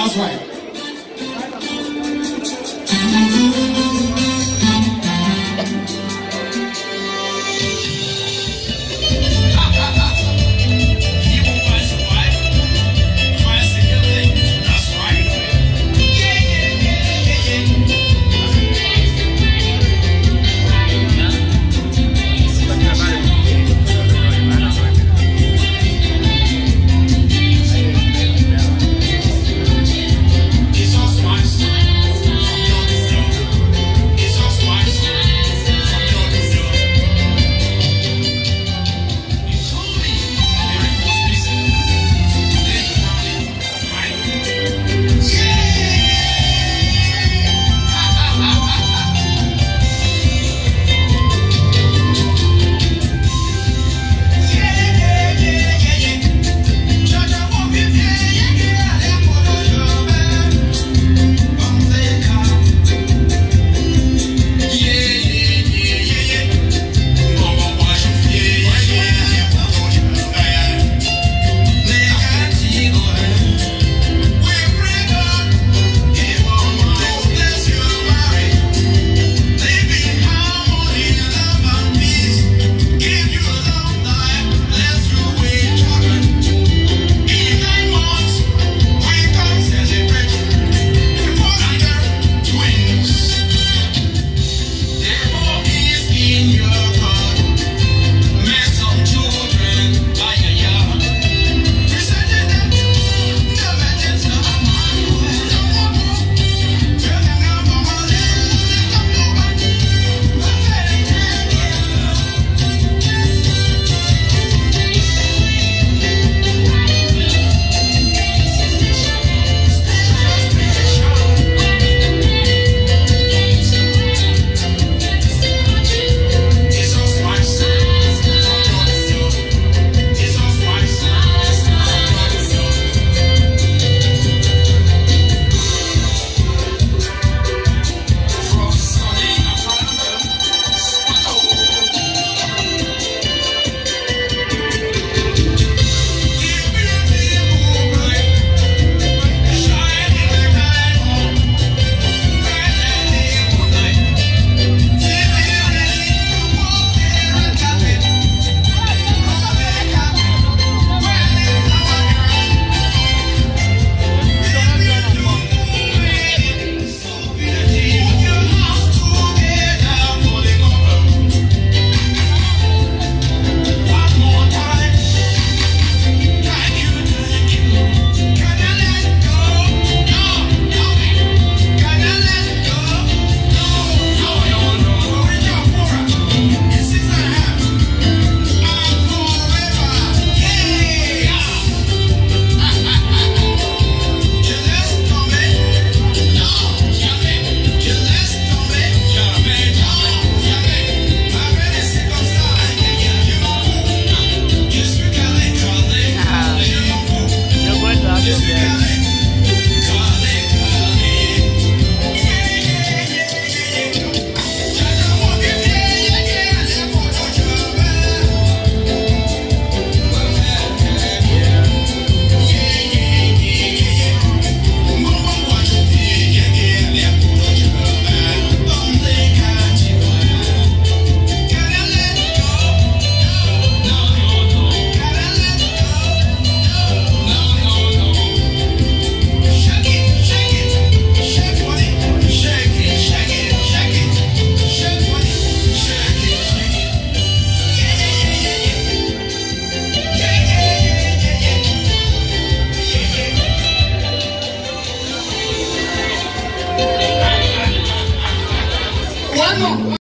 That's right.